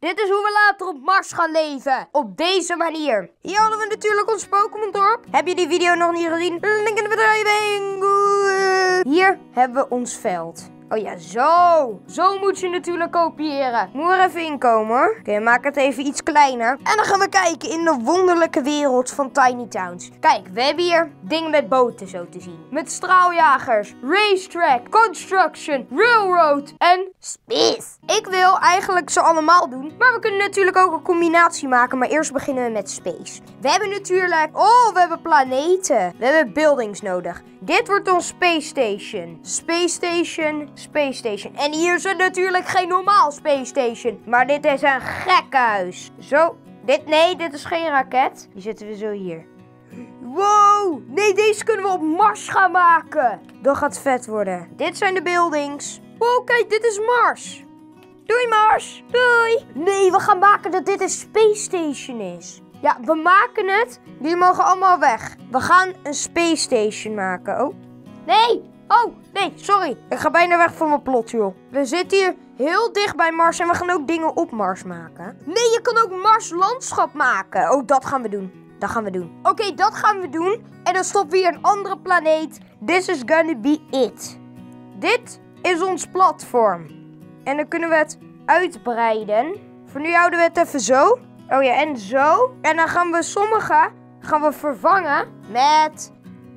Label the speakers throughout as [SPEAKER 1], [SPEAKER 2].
[SPEAKER 1] Dit is hoe we later op Mars gaan leven. Op deze manier. Hier hadden we natuurlijk ons Pokémon dorp. Heb je die video nog niet gezien? Link in de beschrijving. Hier hebben we ons veld. Oh ja, zo. Zo moet je natuurlijk kopiëren. Moet er even inkomen hoor. Oké, maak het even iets kleiner. En dan gaan we kijken in de wonderlijke wereld van Tiny Towns. Kijk, we hebben hier dingen met boten zo te zien. Met straaljagers, racetrack, construction, railroad en space. Ik wil eigenlijk ze allemaal doen. Maar we kunnen natuurlijk ook een combinatie maken. Maar eerst beginnen we met space. We hebben natuurlijk... Oh, we hebben planeten. We hebben buildings nodig. Dit wordt ons Space Station. Space Station, Space Station. En hier is het natuurlijk geen normaal Space Station. Maar dit is een gekkenhuis. Zo, dit, nee, dit is geen raket. Die zetten we zo hier. Wow, nee, deze kunnen we op Mars gaan maken. Dat gaat vet worden. Dit zijn de buildings. Wow, kijk, dit is Mars. Doei Mars. Doei. Nee, we gaan maken dat dit een Space Station is. Ja, we maken het. Die mogen allemaal weg. We gaan een Space Station maken. Oh. Nee. Oh, nee, sorry. Ik ga bijna weg van mijn plot, joh. We zitten hier heel dicht bij Mars en we gaan ook dingen op Mars maken. Nee, je kan ook Mars landschap maken. Oh, dat gaan we doen. Dat gaan we doen. Oké, dat gaan we doen. En dan stoppen we hier een andere planeet. This is gonna be it. Dit is ons platform. En dan kunnen we het uitbreiden. Voor nu houden we het even zo. Oh ja, en zo. En dan gaan we sommige gaan we vervangen met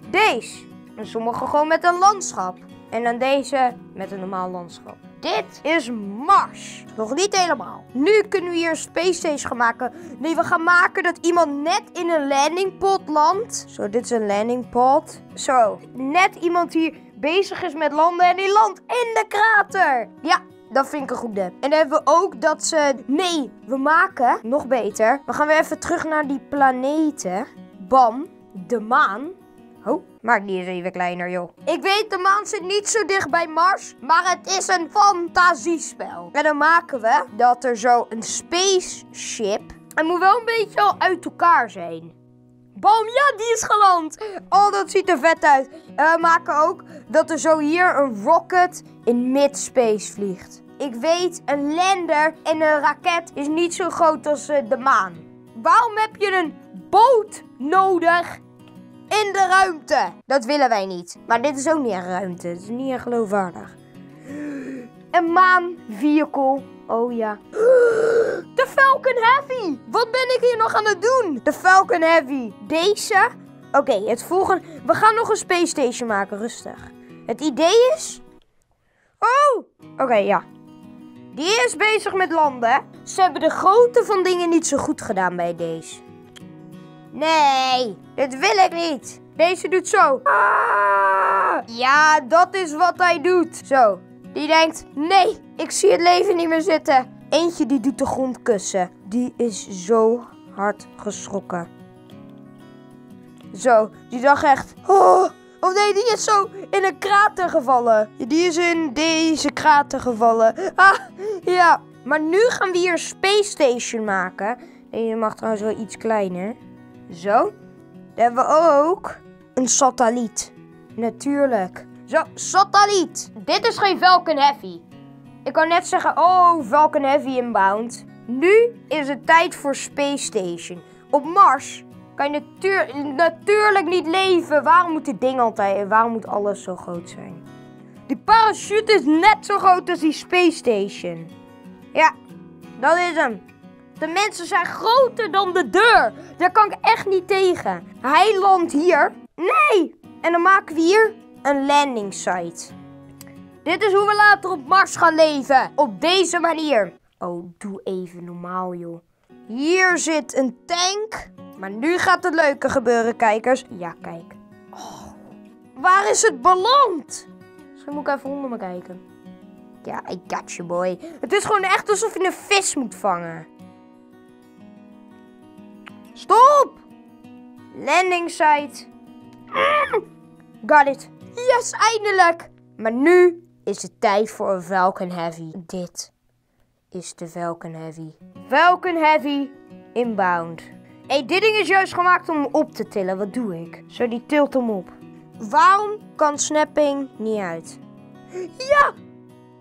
[SPEAKER 1] deze. En sommige gewoon met een landschap. En dan deze met een normaal landschap. Dit is Mars. Nog niet helemaal. Nu kunnen we hier een space station gaan maken. Nee, we gaan maken dat iemand net in een landingpod landt. Zo, dit is een landingpod. Zo, net iemand hier bezig is met landen en die landt in de krater. Ja, dat vind ik een goede. En dan hebben we ook dat ze... Nee, we maken, nog beter. We gaan weer even terug naar die planeten. Bam, de maan. Maak die eens even kleiner, joh. Ik weet, de maan zit niet zo dicht bij Mars, maar het is een fantasiespel. En dan maken we dat er zo een spaceship... Het moet wel een beetje al uit elkaar zijn. Bam, ja, die is geland. Oh, dat ziet er vet uit. En we maken ook dat er zo hier een rocket in mid-space vliegt. Ik weet, een lander en een raket is niet zo groot als uh, de maan. Waarom heb je een boot nodig in de ruimte? Dat willen wij niet. Maar dit is ook niet echt ruimte. Het is niet echt geloofwaardig. Een maanvehicle. Oh ja. De Falcon Heavy. Wat ben ik hier nog aan het doen? De Falcon Heavy. Deze. Oké, het volgende. We gaan nog een Space Station maken. Rustig. Het idee is... Oh! Oké, ja. Die is bezig met landen. Ze hebben de grootte van dingen niet zo goed gedaan bij deze. Nee, dit wil ik niet. Deze doet zo. Ah! Ja, dat is wat hij doet. Zo. Die denkt, nee, ik zie het leven niet meer zitten. Eentje die doet de grond kussen. Die is zo hard geschrokken. Zo, die dacht echt, oh, of nee, die is zo in een krater gevallen. Die is in deze krater gevallen. Ah, ja. Maar nu gaan we hier een space station maken. Deze mag trouwens wel iets kleiner. Zo. Dan hebben we ook een satelliet. Natuurlijk. Zo, satelliet. Dit is geen Falcon Heavy. Ik kan net zeggen, oh, Falcon Heavy inbound. Nu is het tijd voor Space Station. Op Mars kan je natuur, natuurlijk niet leven. Waarom moet dit ding altijd, waarom moet alles zo groot zijn? Die parachute is net zo groot als die Space Station. Ja, dat is hem. De mensen zijn groter dan de deur. Daar kan ik echt niet tegen. Hij landt hier. Nee! En dan maken we hier een landing site. Dit is hoe we later op Mars gaan leven. Op deze manier. Oh, doe even normaal, joh. Hier zit een tank. Maar nu gaat het leuke gebeuren, kijkers. Ja, kijk. Oh, waar is het beland? Misschien moet ik even onder me kijken. Ja, I got you, boy. Het is gewoon echt alsof je een vis moet vangen. Stop! Landing site. Got it. Yes, eindelijk. Maar nu is het tijd voor een Falcon Heavy. Dit is de Falcon Heavy. Falcon Heavy inbound. hey, dit ding is juist gemaakt om op te tillen. Wat doe ik? Zo, die tilt hem op. Waarom kan snapping niet uit? Ja!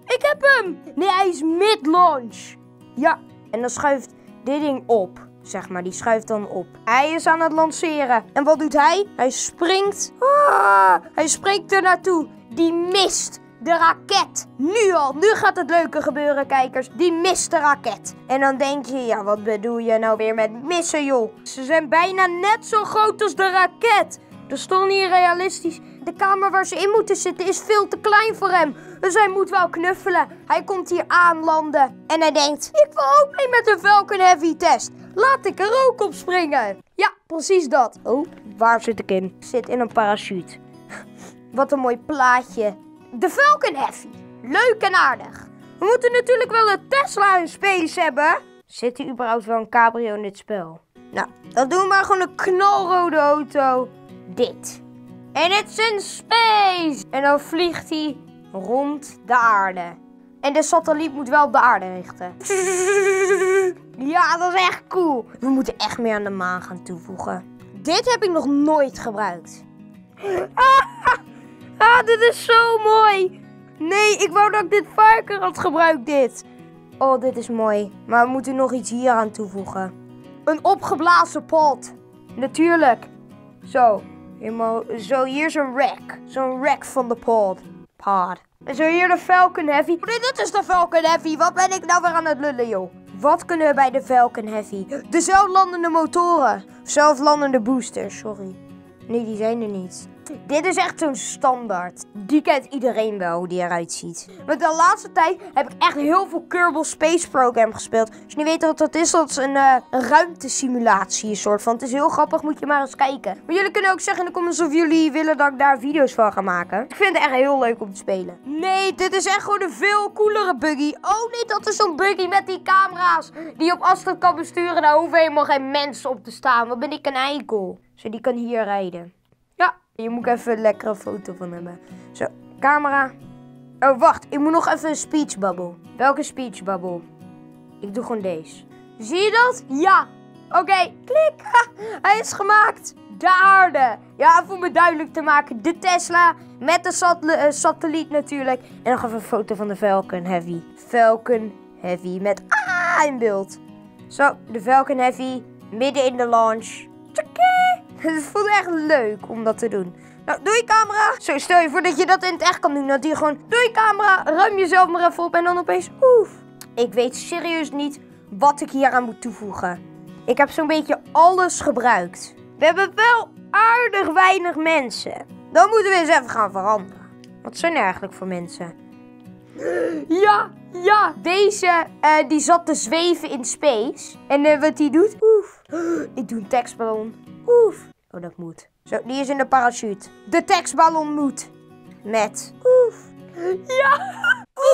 [SPEAKER 1] Ik heb hem! Nee, hij is mid-launch. Ja, En dan schuift dit ding op. Zeg maar, die schuift dan op. Hij is aan het lanceren. En wat doet hij? Hij springt. Ah, hij springt er naartoe. Die mist de raket. Nu al. Nu gaat het leuke gebeuren, kijkers. Die mist de raket. En dan denk je, ja, wat bedoel je nou weer met missen, joh? Ze zijn bijna net zo groot als de raket. Dat is toch niet realistisch? De kamer waar ze in moeten zitten is veel te klein voor hem. Dus hij moet wel knuffelen. Hij komt hier aanlanden. En hij denkt, ik wil ook mee met de Falcon Heavy test. Laat ik er ook op springen. Ja, precies dat. Oh, waar zit ik in? Ik zit in een parachute. Wat een mooi plaatje. De Falcon Heavy. Leuk en aardig. We moeten natuurlijk wel een Tesla in space hebben. Zit er überhaupt wel een cabrio in dit spel? Nou, dan doen we maar gewoon een knalrode auto. Dit. En het is in space. En dan vliegt hij rond de aarde. En de satelliet moet wel op de aarde richten. Ja, dat is echt cool. We moeten echt meer aan de maan gaan toevoegen. Dit heb ik nog nooit gebruikt. Ah, ah, dit is zo mooi. Nee, ik wou dat ik dit vaker had gebruikt, dit. Oh, dit is mooi. Maar we moeten nog iets hier aan toevoegen. Een opgeblazen pot. Natuurlijk. Zo. Helemaal, zo, hier is een rack. Zo'n rack van de pod. Pod. En zo hier de Falcon Heavy. Nee, dit is de Falcon Heavy. Wat ben ik nou weer aan het lullen, joh? Wat kunnen we bij de Falcon Heavy? De zelflandende motoren. Zelflandende boosters, sorry. Nee, die zijn er niet. Dit is echt zo'n standaard. Die kent iedereen wel hoe die eruit ziet. Met de laatste tijd heb ik echt heel veel Kerbal Space Program gespeeld. Als je niet weet wat dat is, dat is een, uh, een soort van. Het is heel grappig, moet je maar eens kijken. Maar jullie kunnen ook zeggen in de comments of jullie willen dat ik daar video's van ga maken. Ik vind het echt heel leuk om te spelen. Nee, dit is echt gewoon een veel coolere buggy. Oh nee, dat is zo'n buggy met die camera's. Die je op afstand kan besturen. Daar hoeven helemaal geen mensen op te staan. Wat ben ik een eikel. Zo, die kan hier rijden. Hier moet even een lekkere foto van hebben. Zo, camera. Oh, wacht. Ik moet nog even een speech bubble. Welke speech bubble? Ik doe gewoon deze. Zie je dat? Ja. Oké, klik. Hij is gemaakt. De aarde. Ja, voor me duidelijk te maken. De Tesla met de uh, satelliet natuurlijk. En nog even een foto van de Falcon Heavy. Falcon Heavy met ah in beeld. Zo, de Falcon Heavy midden in de launch. Het voelt echt leuk om dat te doen. Nou, doei camera. Zo, stel je voor dat je dat in het echt kan doen. Dat je gewoon, doei camera, ruim jezelf maar even op en dan opeens, oef. Ik weet serieus niet wat ik hier aan moet toevoegen. Ik heb zo'n beetje alles gebruikt. We hebben wel aardig weinig mensen. Dan moeten we eens even gaan veranderen. Wat zijn er eigenlijk voor mensen? Ja, ja. Deze, uh, die zat te zweven in space. En uh, wat die doet? Oef. Ik doe een tekstballon. Oef. Oh, dat moet. Zo, die is in de parachute. De tekstballon moet. Met. Oef. Ja.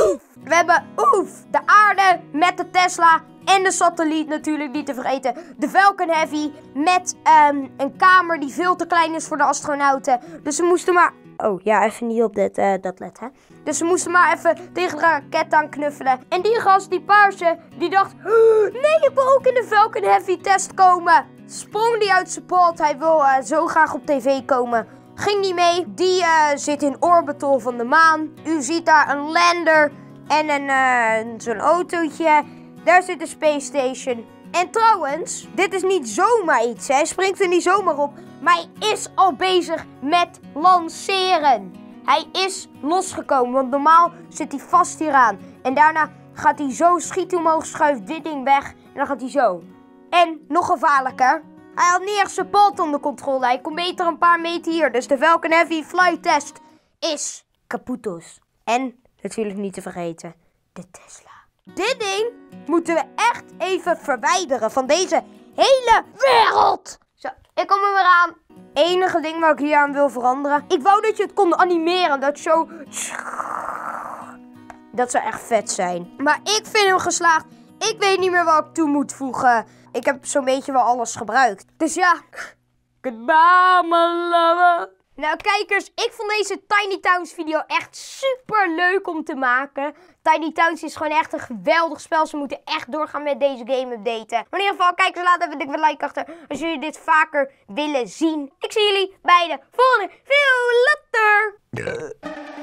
[SPEAKER 1] Oef. We hebben Oef. De aarde met de Tesla. En de satelliet natuurlijk niet te vergeten. De Falcon Heavy met um, een kamer die veel te klein is voor de astronauten. Dus ze moesten maar... Oh, ja, even niet op dat, uh, dat let, hè. Dus ze moesten maar even tegen de raket aan knuffelen. En die gast, die paarse, die dacht... Nee, ik wil ook in de Falcon Heavy test komen. Sprong die uit zijn pot. Hij wil uh, zo graag op tv komen. Ging niet mee. Die uh, zit in orbital van de maan. U ziet daar een lander en een, uh, zo'n autootje. Daar zit de Space Station. En trouwens, dit is niet zomaar iets. Hij springt er niet zomaar op. Maar hij is al bezig met lanceren. Hij is losgekomen. Want normaal zit hij vast hieraan. En daarna gaat hij zo schieten omhoog, schuift dit ding weg. En dan gaat hij zo. En nog gevaarlijker. Hij had niet echt zijn pot onder controle. Hij komt beter een paar meter hier. Dus de Falcon Heavy Flight Test is kapoetos. En natuurlijk niet te vergeten, de Tesla. Dit ding moeten we echt even verwijderen van deze hele wereld. Zo, ik kom er weer aan. Enige ding wat ik hier aan wil veranderen. Ik wou dat je het kon animeren. Dat zo... Dat zou echt vet zijn. Maar ik vind hem geslaagd. Ik weet niet meer wat ik toe moet voegen. Ik heb zo'n beetje wel alles gebruikt. Dus ja. Lover. Nou kijkers, ik vond deze Tiny Towns video echt super leuk om te maken. Tiny Towns is gewoon echt een geweldig spel. Ze moeten echt doorgaan met deze game updaten. Maar in ieder geval, kijkers, laat even een like achter als jullie dit vaker willen zien. Ik zie jullie bij de volgende video. Later!